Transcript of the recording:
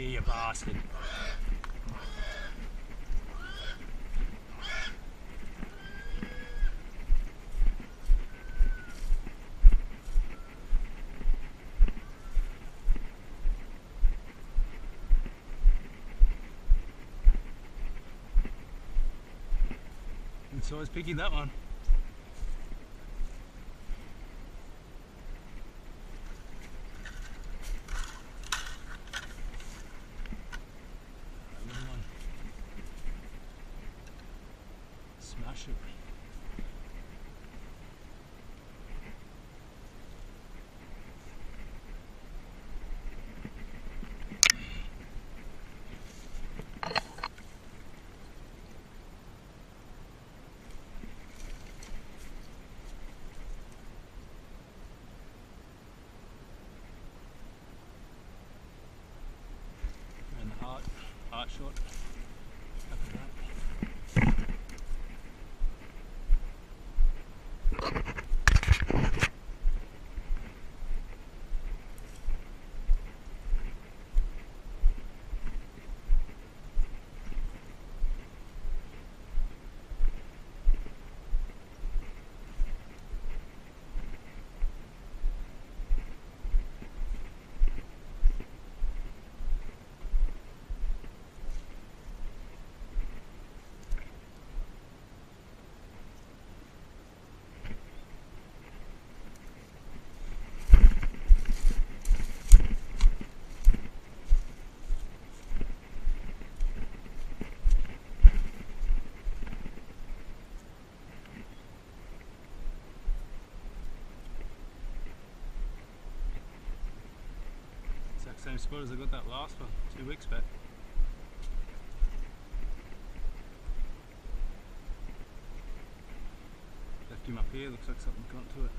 you bastard. So I was picking that one. Little one. Smash it. and shot. Same spot as I got that last one two weeks back. Left him up here, looks like something got to it.